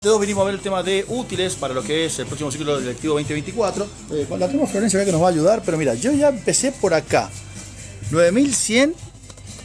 Todos venimos a ver el tema de útiles para lo que es el próximo ciclo lectivo 2024. Eh, la tenemos Florencia que nos va a ayudar, pero mira, yo ya empecé por acá. 9100.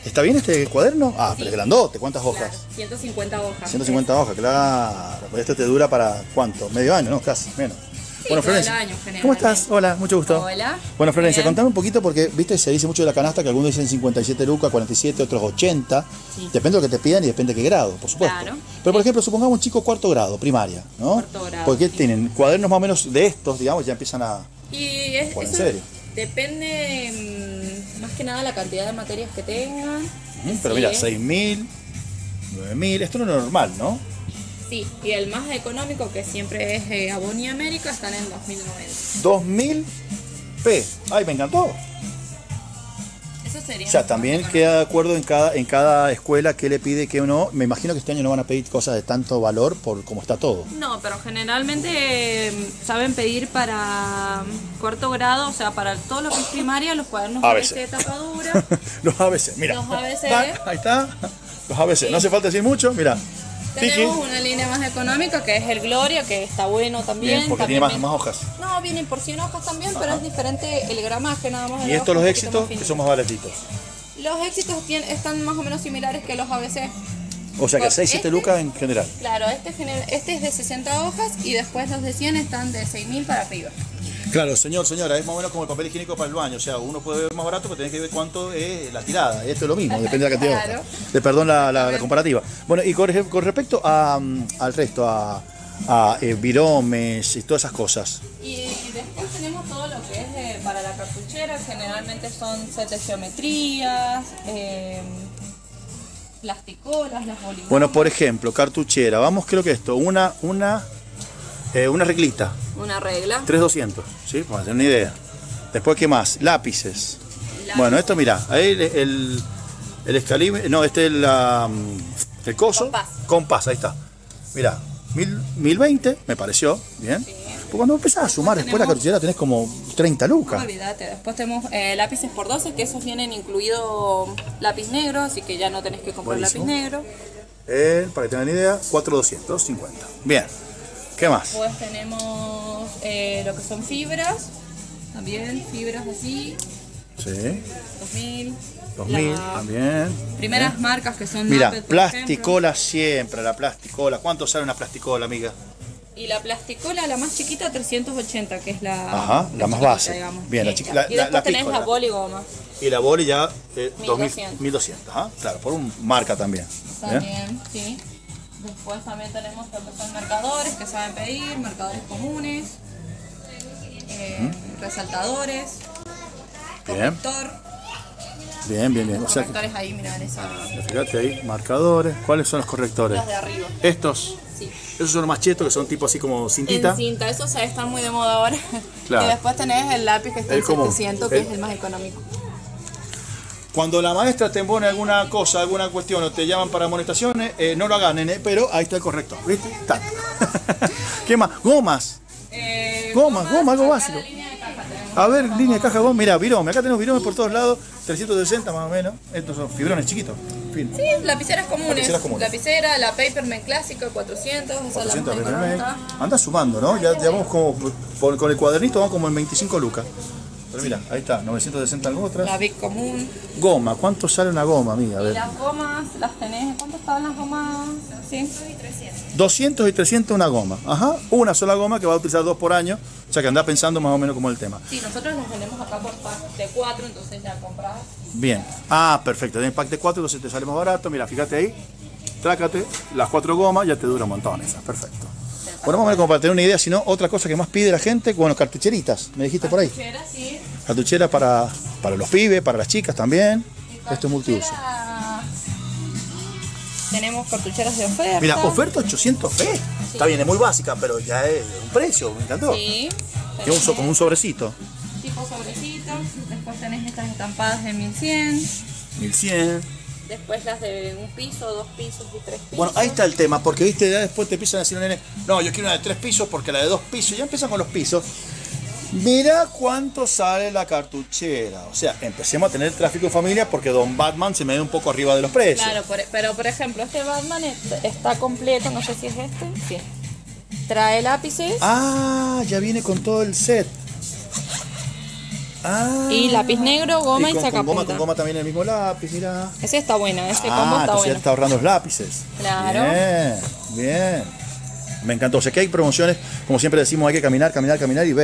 ¿Está bien este cuaderno? Ah, pero es grandote, ¿cuántas hojas? Claro, 150 hojas. 150 hojas, claro. Pues este te dura para cuánto? Medio año, ¿no? Casi, menos. Sí, bueno, Florencia. año. ¿Cómo estás? Hola, mucho gusto. Hola. Bueno, Florencia, Bien. contame un poquito porque, viste, se dice mucho de la canasta que algunos dicen 57 lucas, 47, otros 80. Sí. Depende de lo que te pidan y depende de qué grado, por supuesto. Claro. Pero, por ejemplo, supongamos un chico cuarto grado, primaria, ¿no? Cuarto grado, Porque sí. tienen cuadernos más o menos de estos, digamos, ya empiezan a... Y es, Bueno, ¿en serio? depende mm, más que nada la cantidad de materias que tengan. ¿Mm? Pero Sí, mira, es- 6.000, 9.000, esto no es normal, ¿no? Sí, y el más económico que siempre es eh, América están en 2090. 2.000 P. Ay, me encantó. Eso sería. O sea, también económico. queda de acuerdo en cada, en cada escuela qué le pide, qué no. Me imagino que este año no van a pedir cosas de tanto valor por cómo está todo. No, pero generalmente eh, saben pedir para cuarto grado, o sea, para todo lo que es primaria, los cuadernos ABC. De tapa dura. Los ABC, mira. Los ABC. Ahí está. Los ABC. No hace falta decir mucho, mira. Tenemos una línea más económica que es el Gloria, que está bueno también. Bien, porque también tiene más, hojas. No, vienen por 100 hojas también, pero es diferente el gramaje nada más. Y estos los éxitos que son más baratitos. Los éxitos están más o menos similares que los ABC. O sea que Por 6, 7 este- lucas en general. Claro, este, este es de 60 hojas y después los de 100 están de 6.000 para arriba. Claro, señor, señora, es más o menos como el papel higiénico para el baño. O sea, uno puede ver más barato, pero tenés que ver cuánto es la tirada. Esto es lo mismo, depende de la cantidad de Claro. hojas. De, perdón la, la- la comparativa. Bueno, y con, con respecto a, mm, al resto, a, a eh, viromes y todas esas cosas. Y después tenemos todo lo que es eh, para la cartuchera, generalmente son set de geometrías, eh, plasticolas, las bolivianas. Bueno, por ejemplo, cartuchera. Vamos, creo que esto, una, una, eh, una reglita, Una regla. 3200, ¿sí? Para tener una idea. Después, ¿qué más? Lápices. Lápiz. Bueno, esto, mira, ahí el, el, el escalibre, no, este es la, mm, el coso. Compás. Compás, ahí está. Mira, mil, 1020, me pareció, bien. Porque cuando empezás a sumar después la tenemos- cartuchera tenés como 30 No lucas. olvídate, después tenemos eh, lápices por 12, que esos vienen incluido lápiz negro, así que ya no tenés que comprar Buenísimo. lápiz negro. Eh, para que tengan idea, 4250. Bien. ¿Qué más? Después tenemos eh, lo que son fibras, también fibras así, Sí. 2000. 2000 La- también. Primeras marcas que son Mira, por ejemplo. plasticola siempre, la plasticola. ¿Cuánto sale una plasticola, amiga? Y la plasticola, la más chiquita, 380, que es la, Ajá, la más chiquita, base. digamos. Bien, la Sí, chiqui- la- y la- después la tenés la boligoma Y la boli ya eh, 2000, 1200. 1200, ajá. Claro, por un marca también. también, sí. Después también tenemos lo que son marcadores que saben pedir, marcadores comunes, eh, resaltadores, corrector, bien, bien, bien. O sea, correctores ahí, miran esa, fíjate ahí, marcadores. ¿Cuáles son los correctores? los de arriba. Estos, Sí. esos son los más chetos, que son tipo así como cintita. En cinta, eso se están muy de moda ahora. Claro. Y después tenés el lápiz que está El en común. 700, que El- es el más económico. Cuando la maestra te pone alguna cosa, alguna cuestión o te llaman para amonestaciones, eh, no lo hagan, nene, pero ahí está el corrector, ¿viste? Está. ¿Qué más? Gomas. Eh, Goma, goma, algo acá básico. la. A ver, línea de caja goma, mira, virome. Acá tenemos viromes por todos lados, 360 más o menos. Estos son fibrones chiquitos. Fin. Sí, lapiceras comunes. Lapiceras comunes. Lapicera, la Paperman clásica, 400, esa es la 400 más Papermate. económica. Anda sumando, ¿no? Ya, ya vamos como, con, con el cuadernito vamos como en 25 lucas. Pero mira, ahí está, 960 en otras. La Big común. Goma, ¿cuánto sale una goma, amiga? A Y ver. las gomas, las tenés. ¿Cuánto estaban las gomas? Sí. 200 y 300 una goma. Ajá, una sola goma que va a utilizar dos por año. O sea que anda pensando más o menos como el tema. Sí, nosotros las vendemos acá por pack de 4, entonces ya compras. Bien. Ah, perfecto. Tienes pack de 4, entonces te sale más barato. Mira, fíjate ahí. Trácate las cuatro gomas, ya te dura un montón esas. Perfecto. Bueno, más o menos como para tener una idea, si no, otra cosa que más pide la gente, bueno, cartucheritas, me dijiste por ahí. Sí. Cartuchera para, para los pibes, para las chicas también. Esto es multiuso. Tenemos cartucheras de oferta. Mira, oferta 800 P. Está bien, es muy básica, pero ya es un precio, me encantó. Sí. Tiene un como un sobrecito. Tipo sobrecito. Después tenés estas estampadas de 1100. 1100. Después las de un piso, dos pisos y tres pisos. Bueno, ahí está el tema, porque viste, ya después te empiezan a decir, nene, no, yo quiero una de tres pisos porque la de dos pisos, ya empiezan con los pisos. Mira cuánto sale la cartuchera. O sea, empecemos a tener tráfico en familia porque Don Batman se me ve un poco arriba de los precios. Claro, por- pero por ejemplo, este Batman es- está completo, no sé si es este. Sí. Trae lápices Ah, ya viene con todo el set. Ah. y lápiz negro, goma y, con, con goma, con goma también el mismo lápiz, mira. Ese está bueno, ese ah, combo está bueno. está ahorrando los lápices. Claro. Bien, bien. Me encantó. O sea que hay promociones, como siempre decimos, hay que caminar, caminar, caminar y ver.